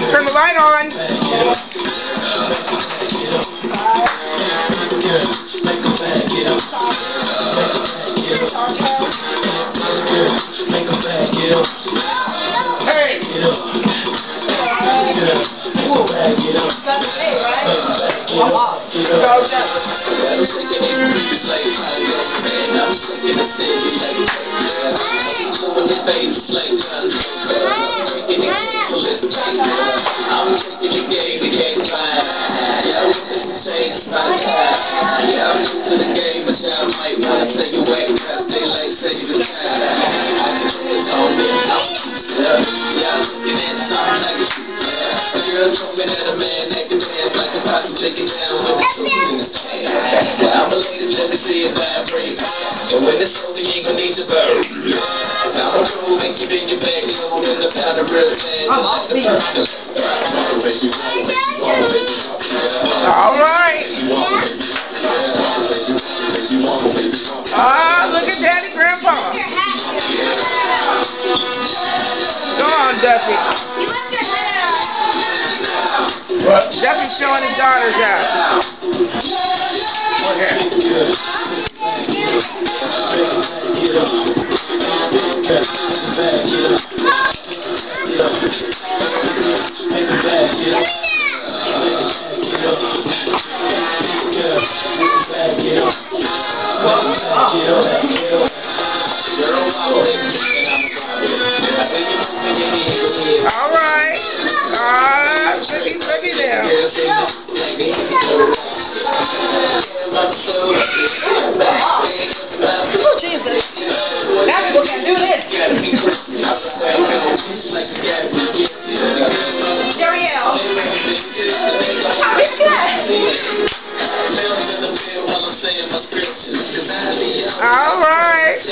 on. Turn the light on. Hey. Girl told me a man that can like a possibly get down with the two in his pants. Well, I'm a ladies, let me see it vibrate. And when it's over, you ain't gonna need your bird. Cause I'm a pro and keeping your back low in the powder real man. I'm off beat. All right. Ah, look at Daddy Grandpa. Come on, Duffy. Duffy's showing his daughters out.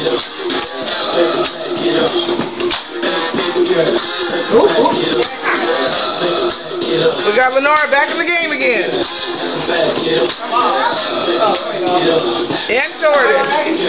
We got Lynora back in the game again. And Jordan.